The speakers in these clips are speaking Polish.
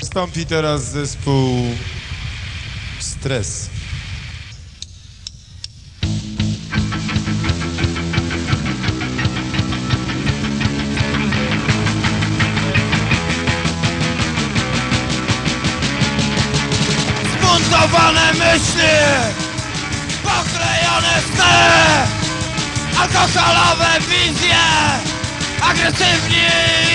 Wstąpi teraz zespół Stres. Zbuntowane myśli Poklejone sny Alkoholowe wizje Agresywni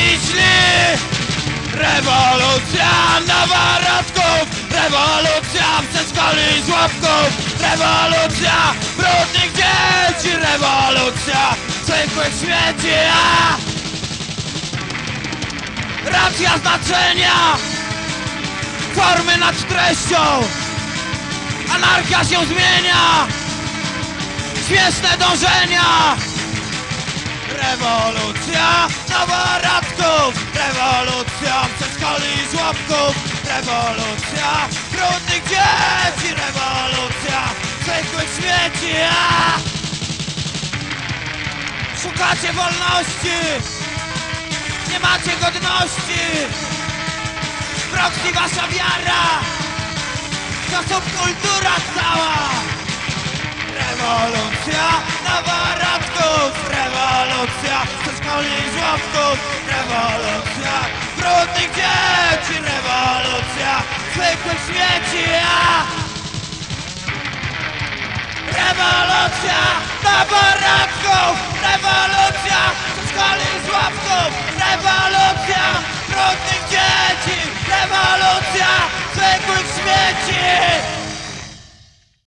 Rewolucja noworodków Rewolucja przedszkoli żłobków Rewolucja brudnych dzieci Rewolucja zwykłych śmieci a! Racja znaczenia! Formy nad treścią! Anarchia się zmienia! Śmieszne dążenia! Rewolucja żłobków Rewolucja. Brudnych dzieci Rewolucja. Zwykłych śmieci! Szukacie wolności. Nie macie godności. Proxy wasza wiara. To subkultura cała. Rewolucja. Noworodków Rewolucja. Przedszkoli i żłobków. Rewolucja. Brudnych dzieci leci rewolucja. W zwykłym świecie ja. Rewolucja! Na baratku, rewolucja!